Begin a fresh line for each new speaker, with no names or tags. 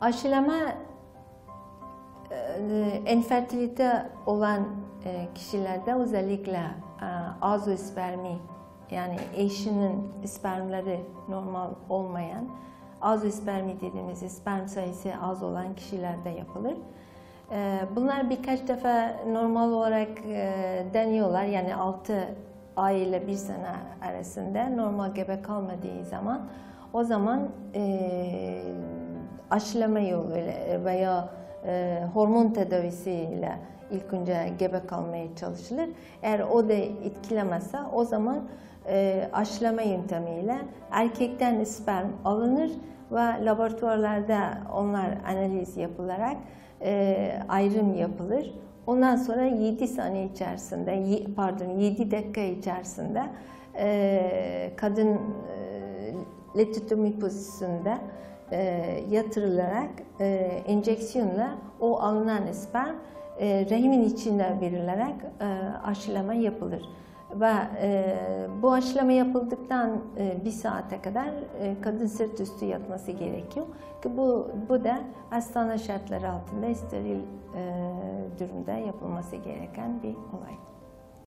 Aşılama e, enfertilite olan e, kişilerde özellikle e, azospermi yani eşinin spermleri normal olmayan azospermi dediğimiz sperm sayısı az olan kişilerde yapılır. Bunlar birkaç defa normal olarak deniyorlar yani 6 ay ile 1 sene arasında normal gebe kalmadığı zaman o zaman e, aşılama yoluyla veya e, hormon tedavisiyle ilk önce gebe kalmaya çalışılır. Eğer o da etkilemezse o zaman e, aşılama yöntemiyle erkekten sperm alınır ve laboratuvarlarda onlar analiz yapılarak e, ayrım yapılır. Ondan sonra 7 saniye içerisinde, pardon 7 dakika içerisinde e, kadın e, letitomi pozisyonunda e, yatırılarak e, enjeksiyonla o alınan sperm e, rahimin içine verilerek e, aşılama yapılır. Ve e, bu aşılama yapıldıktan e, bir saate kadar e, kadın sırt üstü yatması gerekiyor. Ki bu, bu da hastane şartları altında steril e, durumda yapılması gereken bir olay.